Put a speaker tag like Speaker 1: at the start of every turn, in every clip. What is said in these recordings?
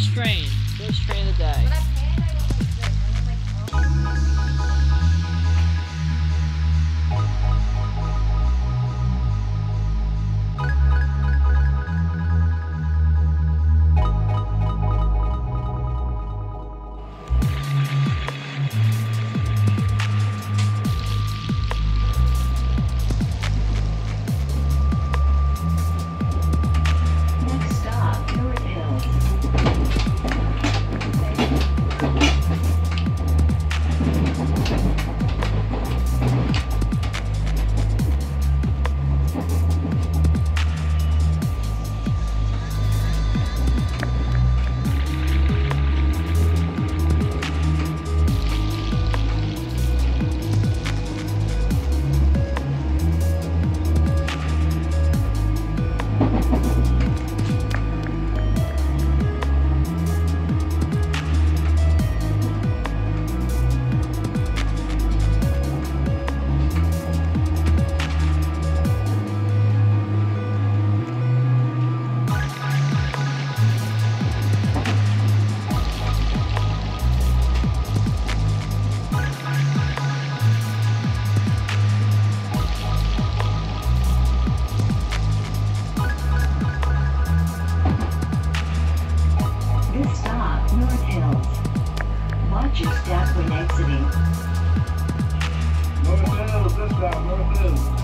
Speaker 1: strange. Watch your step when exiting.
Speaker 2: No, Hills, this
Speaker 3: side,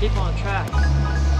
Speaker 3: keep on track.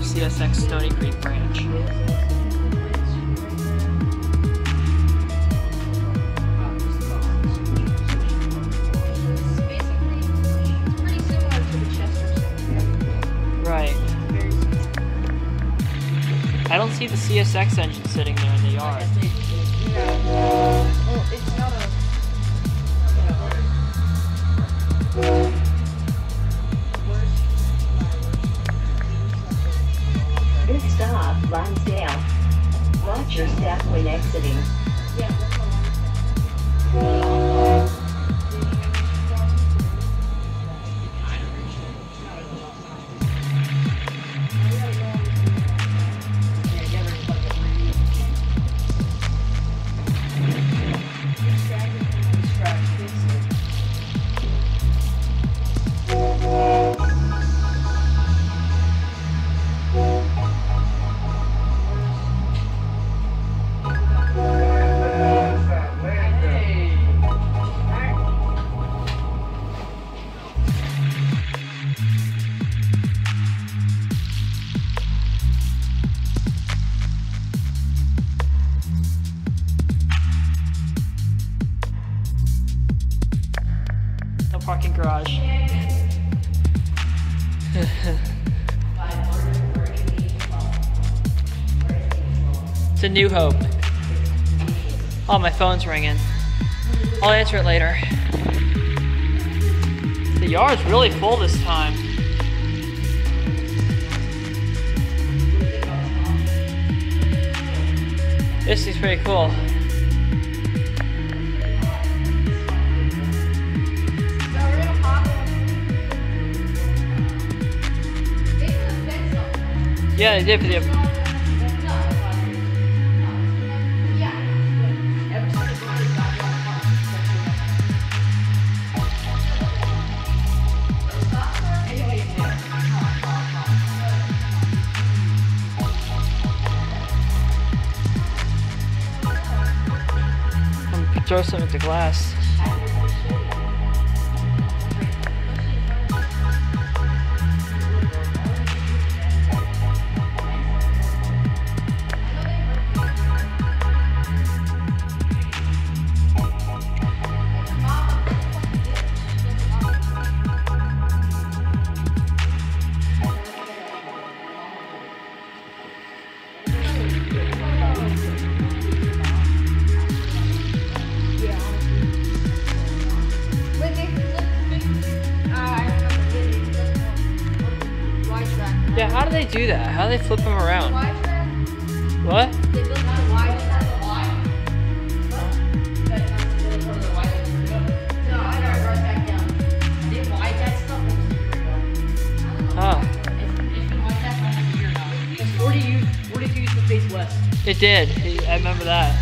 Speaker 3: CSX Stony Creek branch. Right. I don't see the CSX engine sitting there in the yard.
Speaker 2: Watch your step when exiting.
Speaker 3: New hope. Oh, my phone's ringing. I'll answer it later. The yard's really full this time. This is pretty cool. Yeah, they did for the. Throw some at the glass. Do that? How do they flip them around? What? Huh. It did. I remember that.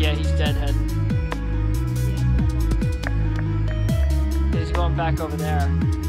Speaker 4: Yeah, yeah, he's deadhead. He's going back over there.